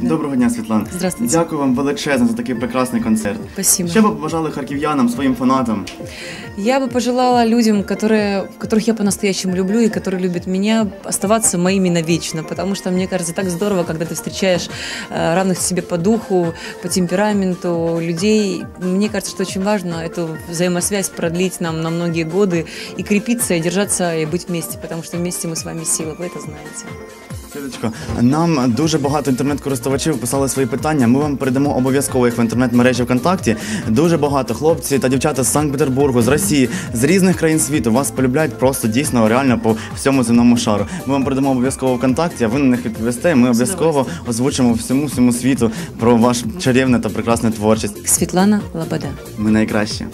Доброго дня, Світлана. Здравствуйте. Дякую вам величезно за такий прекрасний концерт. Спасибо. Що ви побажали харків'янам, своїм фанатам? Я бы пожелала людям, которые, которых я по-настоящему люблю и которые любят меня, оставаться моими навечно, потому что, мне кажется, так здорово, когда ты встречаешь э, равных себе по духу, по темпераменту людей. Мне кажется, что очень важно эту взаимосвязь продлить нам на многие годы и крепиться, и держаться, и быть вместе, потому что вместе мы с вами сила, вы это знаете. Світочко, нам дуже багато інтернет-користувачів писали свої питання. Ми вам передамо обов'язково їх в інтернет-мережі ВКонтакті. Дуже багато хлопці та дівчата з Санкт-Петербургу, з Росії, з різних країн світу вас полюбляють просто дійсно реально по всьому земному шару. Ми вам передамо обов'язково ВКонтакті, а ви на них відповісте. Ми обов'язково озвучимо всьому всьому світу про ваш чарівне та прекрасне творчість. Светлана Лобода. Ми найкращі.